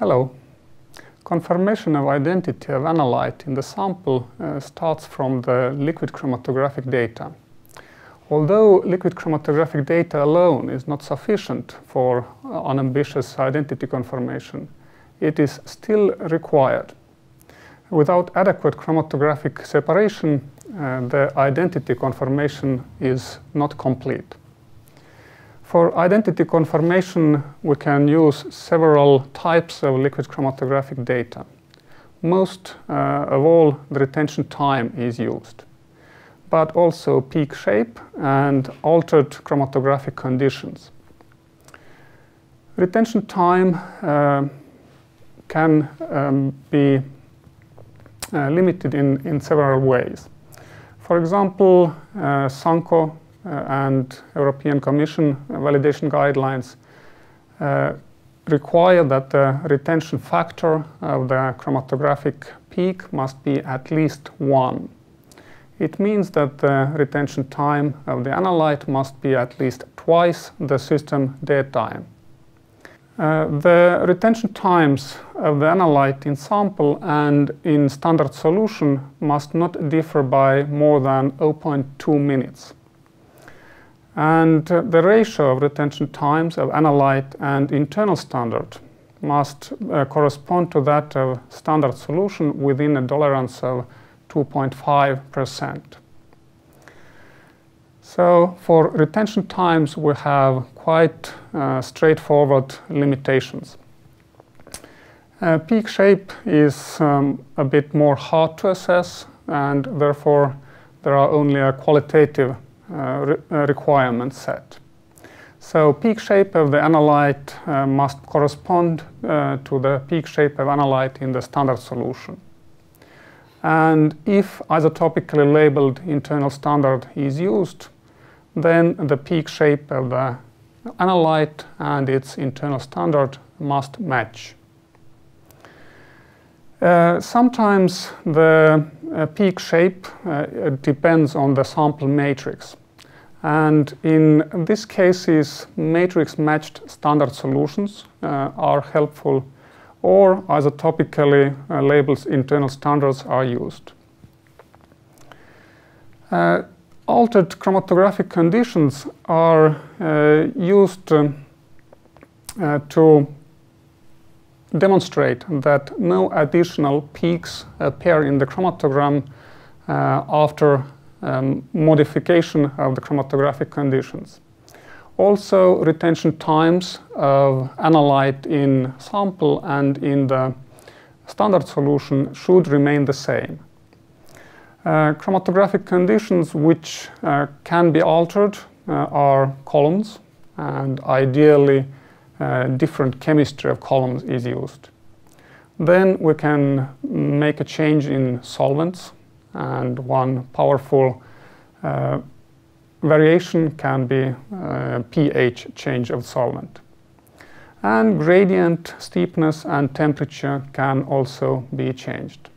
Hello. Confirmation of identity of analyte in the sample uh, starts from the liquid chromatographic data. Although liquid chromatographic data alone is not sufficient for uh, unambitious identity confirmation, it is still required. Without adequate chromatographic separation, uh, the identity confirmation is not complete. For identity confirmation, we can use several types of liquid chromatographic data. Most uh, of all, the retention time is used, but also peak shape and altered chromatographic conditions. Retention time uh, can um, be uh, limited in, in several ways. For example, uh, SANCO uh, and European Commission validation guidelines uh, require that the retention factor of the chromatographic peak must be at least 1. It means that the retention time of the analyte must be at least twice the system dead time. Uh, the retention times of the analyte in sample and in standard solution must not differ by more than 0.2 minutes. And uh, the ratio of retention times of analyte and internal standard must uh, correspond to that of standard solution within a tolerance of 2.5%. So for retention times, we have quite uh, straightforward limitations. Uh, peak shape is um, a bit more hard to assess, and therefore there are only a qualitative re uh, requirement set. So peak shape of the analyte uh, must correspond to the peak shape of analyte in the standard solution. And if isotopically labeled internal standard is used, then the peak shape of the analyte and its internal standard must match. Uh, sometimes the uh, peak shape uh, depends on the sample matrix. And in these cases, matrix-matched standard solutions uh, are helpful or isotopically uh, labeled internal standards are used. Uh, altered chromatographic conditions are uh, used uh, to demonstrate that no additional peaks appear in the chromatogram uh, after um, modification of the chromatographic conditions. Also, retention times of analyte in sample and in the standard solution should remain the same. Uh, chromatographic conditions which uh, can be altered uh, are columns and ideally uh, different chemistry of columns is used. Then we can make a change in solvents and one powerful uh, variation can be uh, pH change of solvent. And gradient, steepness and temperature can also be changed.